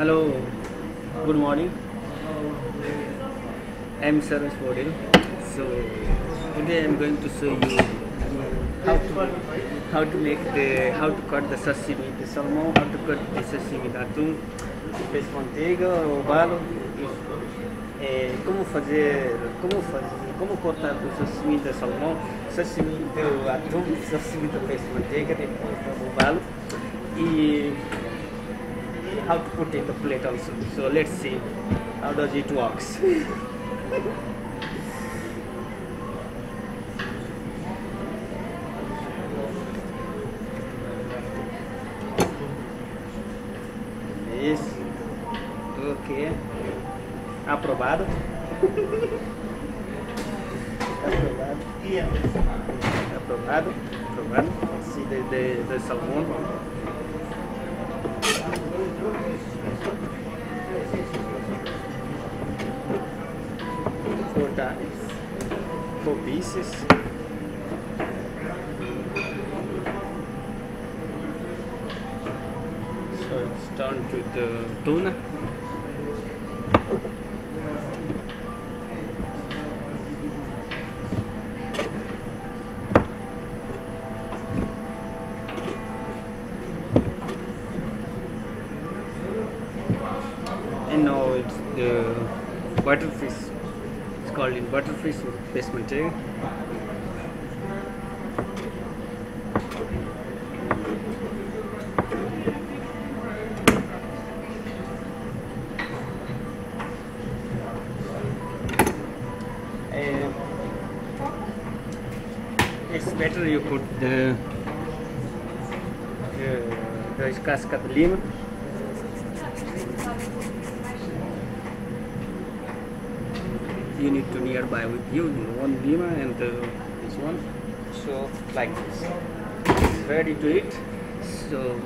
Hello, good morning. I'm Saraj Paudel. So today I'm going to show you how to how to make the how to cut the sashimi. The salmon, how to cut the sashimi. The atum, fez manteiga, ovalo, é, como fazer como fazer como cortar o sashimi de salmão, sashimi do atum, sashimi do peixe manteiga, depois do ovalo. E how to put in the plate also. So let's see how does it works. Ok. Aprovado. Aprovado. Aprovado. Aprovado. See the, the, the salmon. Four times. Four pieces. So it's turned to the tuna. And now it's the butterfish. It's called in butterfish basement material. And it's better you put the the, the casca de lima you need to nearby with you one lima and uh, this one. So like this. Ready to eat. So